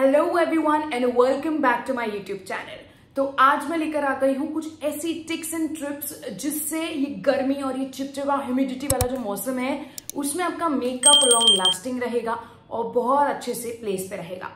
Hello everyone and welcome back to my YouTube channel तो आज मैं लेकर आ गई हूँ कुछ ऐसी टिक्स एंड ट्रिप्स जिससे ये गर्मी और ये चिपचिपा ह्यूमिडिटी वाला जो मौसम है, उसमें आपका मेकअप लॉन्ग लास्टिंग रहेगा और बहुत अच्छे से प्लेस पे रहेगा।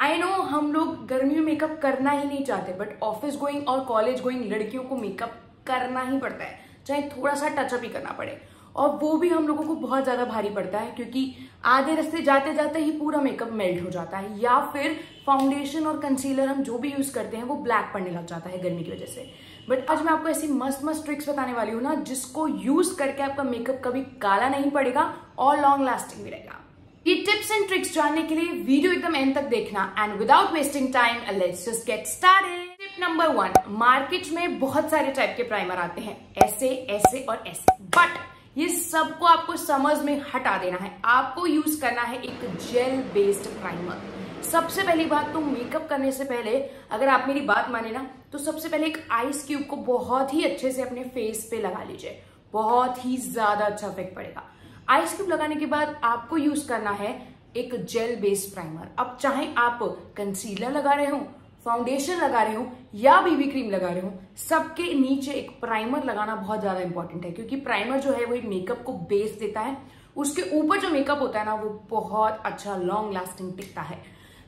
आई नो हम लोग गर्मी में मेकअप करना ही नहीं चाहते बट ऑफ़िस गोइंग और कॉलेज गोइंग लड़कियों को मेकअप करना ही पड़ता है। चाहे थोड़ा सा टचअप ही करना पड़े। और वो भी हम लोगों को बहुत ज़्यादा भारी पड़ता है, क्योंकि आधे रास्ते जाते जाते ही पूरा मेकअप मेल्ट हो जाता है, या फिर फाउंडेशन और कंसीलर हम जो भी यूज़ करते हैं, वो ब्लैक पड़ने लग जाता है गर्मी की वजह से। बट आज मैं आपको ऐसी मस्त मस्त ट्रिक्स बताने वाली हूँ ना, जिसको यूज़ करके आपका मेकअप कभी काला नहीं पड़ेगा और लॉन्ग लास्टिंग भी रहेगा। ये टिप्स एंड ट्रिक्स जानने के लिए वीडियो एकदम एंड तक देखना and without wasting time just get started tip number one market में बहुत सारे टाइप के प्राइमर आते हैं, ऐसे ऐसे और ऐसे। बट ये सबको आपको समझ में हटा देना है। आपको यूज़ करना है एक जेल बेस्ड प्राइमर। सबसे पहली बात तो मेकअप करने से पहले अगर आप मेरी बात माने ना तो सबसे पहले एक आइस क्यूब को बहुत ही अच्छे से अपने फेस पे लगा लीजिए। बहुत ही ज़्यादा अच्छा इफ़ेक्ट पड़ेगा। आइस क्यूब लगाने के बाद आपको यूज़ करना है एक जेल बेस्ड प्राइमर। अब चाहे आप कंसीलर लगा रहे हो फाउंडेशन लगा रहे हो या बीबी क्रीम लगा रहे हो, सबके नीचे एक प्राइमर लगाना बहुत ज़्यादा इंपॉर्टेंट है, क्योंकि प्राइमर जो है वो एक मेकअप को बेस देता है। उसके ऊपर जो मेकअप होता है ना, वो बहुत अच्छा लॉन्ग लास्टिंग टिकता है।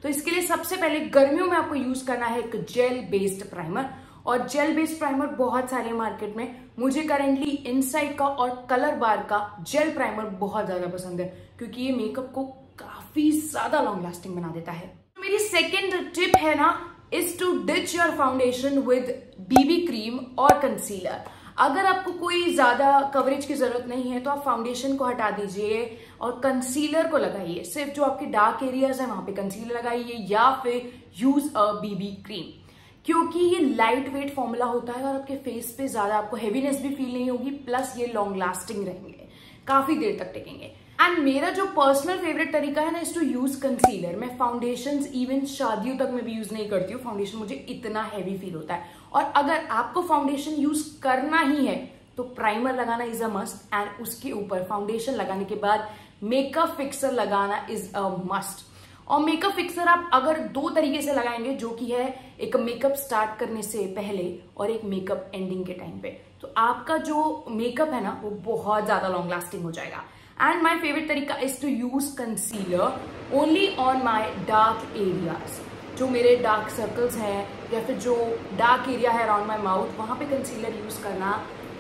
तो इसके लिए सबसे पहले गर्मियों में आपको यूज़ करना है एक जेल बेस्ड प्राइमर और जेल बेस्ड प्राइमर बहुत सारे मार्केट में, मुझे करेंटली इनसाइड का और कलर बार का जेल प्राइमर बहुत ज़्यादा पसंद है, क्योंकि ये मेकअप को काफ़ी ज़्यादा लॉन्ग लास्टिंग बना देता है। मेरी सेकेंड टिप है ना is to ditch your foundation with BB cream और कंसीलर अगर आपको कोई ज़्यादा कवरेज की ज़रूरत नहीं है तो आप फाउंडेशन को हटा दीजिए और कंसीलर को लगाइए। सिर्फ़ जो आपके डार्क एरियाज़ है, वहाँ पे कंसीलर लगाइए या फिर यूज़ अ बीबी क्रीम क्योंकि ये लाइट वेट फॉर्मूला होता है और आपके फेस पे ज़्यादा आपको हेवीनेस भी फील नहीं होगी प्लस ये लॉन्ग लास्टिंग रहेंगे। काफ़ी देर तक टेकेंगे। एंड मेरा जो पर्सनल फेवरेट तरीका है ना इज़ टू यूज़ कंसीलर मैं फाउंडेशन इवन शादियों तक में भी यूज़ नहीं करती हूँ। फाउंडेशन मुझे इतना हैवी फील होता है। और अगर आपको फाउंडेशन यूज़ करना ही है तो प्राइमर लगाना इज़ अ मस्ट एंड उसके ऊपर फाउंडेशन लगाने के बाद मेकअप फिक्सर लगाना इज़ अ मस्ट और मेकअप फिक्सर आप अगर दो तरीके से लगाएँगे, जो कि है एक मेकअप स्टार्ट करने से पहले और एक मेकअप एंडिंग के टाइम पे। तो आपका जो मेकअप है ना, वो बहुत ज़्यादा लॉन्ग लास्टिंग हो जाएगा। एंड माई फेवरेट तरीका is to use concealer only on my dark areas जो मेरे डार्क सर्कल्स हैं, या फिर जो डार्क एरिया है अराउंड माई माउथ वहाँ पे कंसीलर यूज़ करना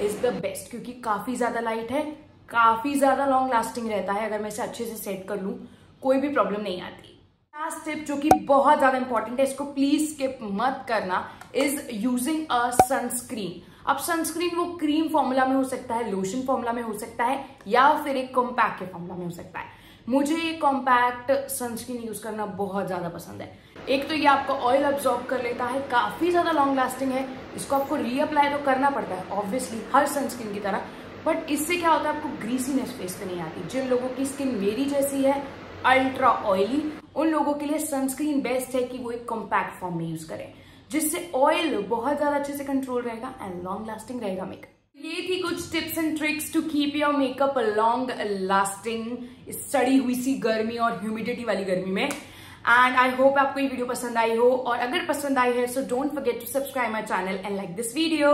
इज़ द बेस्ट क्योंकि काफ़ी ज़्यादा लाइट है, काफ़ी ज़्यादा लॉन्ग लास्टिंग रहता है। अगर मैं इसे अच्छे से सेट कर लूँ, कोई भी प्रॉब्लम नहीं आती। लास्ट टिप जो कि बहुत ज़्यादा इंपॉर्टेंट है, इसको प्लीज़ स्किप मत करना इज़ यूजिंग अ सनस्क्रीन अब सनस्क्रीन वो क्रीम फॉर्मूला में हो सकता है लोशन फॉर्मूला में हो सकता है, या फिर एक कॉम्पैक्ट के फॉर्मूला में हो सकता है। मुझे ये कॉम्पैक्ट सनस्क्रीन यूज़ करना बहुत ज़्यादा पसंद है। एक तो ये आपका ऑयल अब्सॉर्ब कर लेता है, काफ़ी ज़्यादा लॉन्ग लास्टिंग है। इसको आपको रीअप्लाई तो करना पड़ता है ऑब्वियसली हर सनस्क्रीन की तरह। बट इससे क्या होता है, आपको ग्रीसीनेस फेस पे नहीं आती। जिन लोगों की स्किन मेरी जैसी है अल्ट्रा ऑयली उन लोगों के लिए सनस्क्रीन बेस्ट है कि वो एक कॉम्पैक्ट फॉर्म में यूज़ करें। जिससे ऑयल बहुत ज़्यादा अच्छे से कंट्रोल रहेगा एंड लॉन्ग लास्टिंग रहेगा मेकअप ये थी कुछ tips and tricks to keep your makeup long lasting सड़ी हुई सी गर्मी और ह्यूमिडिटी वाली गर्मी में। एंड आई होप आपको ये वीडियो पसंद आई हो। और अगर पसंद आई है so don't forget to subscribe my channel and like this video